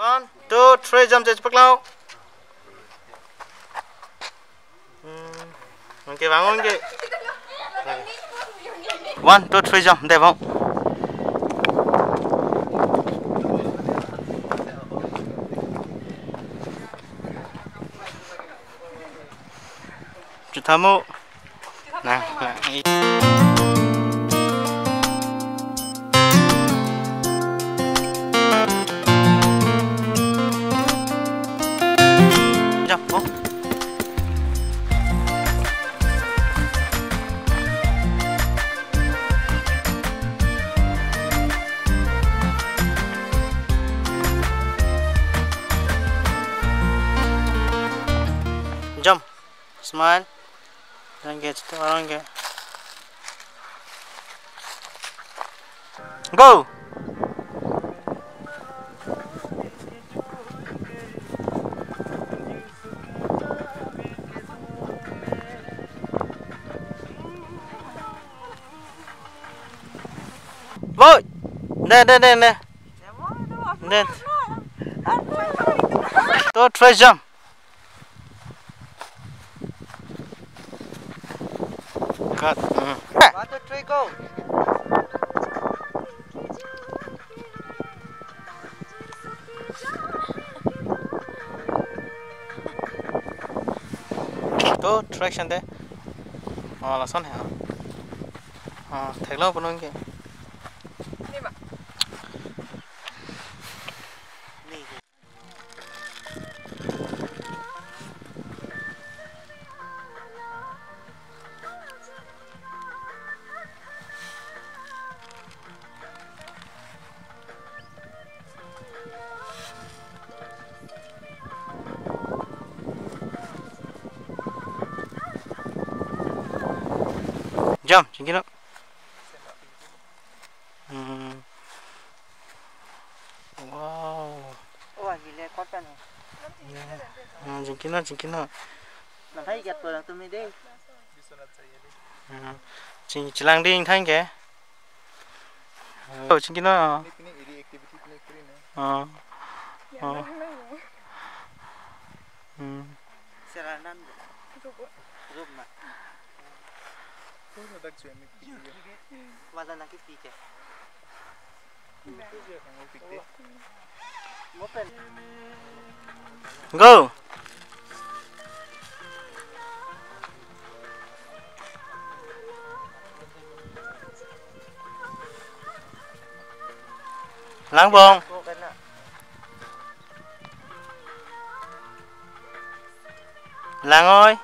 One, two, three, jump chết bắt lâu. Oke, bangun ke. One, two, three, jump. Deh, bang. Cutamu. Nah, Nào, nào. 어? jump, smile, then get around here. Go! Vội. Nè nè nè nè. Nè. Tôi try jump. Cut. One, two, three, go. Traction đấy. Ờ là son hả? Ờ thấy lâu bên kia. Jump, chính nó. Mm. Wow. Ôi, gì lẹ con chân. Ừ, chính nó, chính nó. Làm thấy gạt vừa là tôi mới đi. Chính chỉ lang đi anh thanh kìa. Chính nó. Ờ. Ờ. Ừ. Sẽ là năn. Giúp mà. Và lần là cái Go. Láng bông. Cô. Láng ơi.